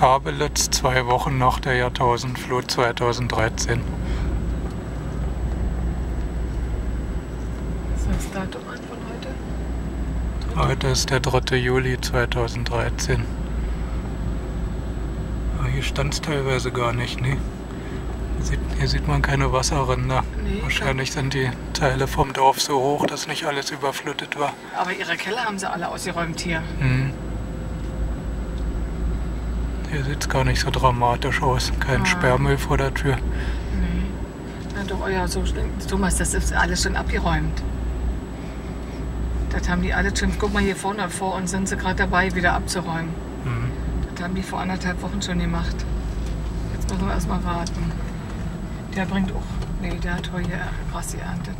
Kabelitz, zwei Wochen nach der Jahrtausendflut 2013. Was ist das Datum an von heute? Heute ist der 3. Juli 2013. Aber hier stand es teilweise gar nicht, ne? Hier sieht, hier sieht man keine Wasserränder. Nee, Wahrscheinlich sind die Teile vom Dorf so hoch, dass nicht alles überflutet war. Aber ihre Keller haben sie alle ausgeräumt hier. Hm. Hier sieht es gar nicht so dramatisch aus. Kein Ah. Sperrmüll vor der Tür. Nee. Na doch, ja, so, Thomas, das ist alles schon abgeräumt. Das haben die alle schon, guck mal hier vorne vor uns sind sie gerade dabei, wieder abzuräumen. Hm. Das haben die vor anderthalb Wochen schon gemacht. Jetzt müssen wir erstmal warten. Der bringt auch, nee, der hat heute Gras geerntet.